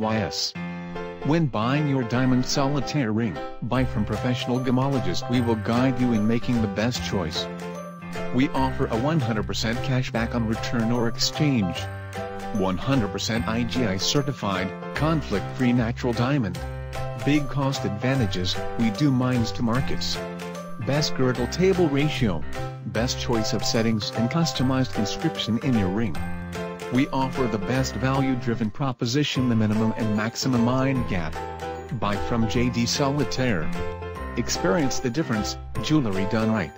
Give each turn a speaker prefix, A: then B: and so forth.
A: YS. When buying your diamond solitaire ring, buy from professional gemologist we will guide you in making the best choice. We offer a 100% cashback on return or exchange. 100% IGI certified, conflict-free natural diamond. Big cost advantages, we do mines to markets. Best girdle table ratio. Best choice of settings and customized inscription in your ring. We offer the best value-driven proposition the minimum and maximum mind gap. Buy from JD Solitaire. Experience the difference, jewelry done right.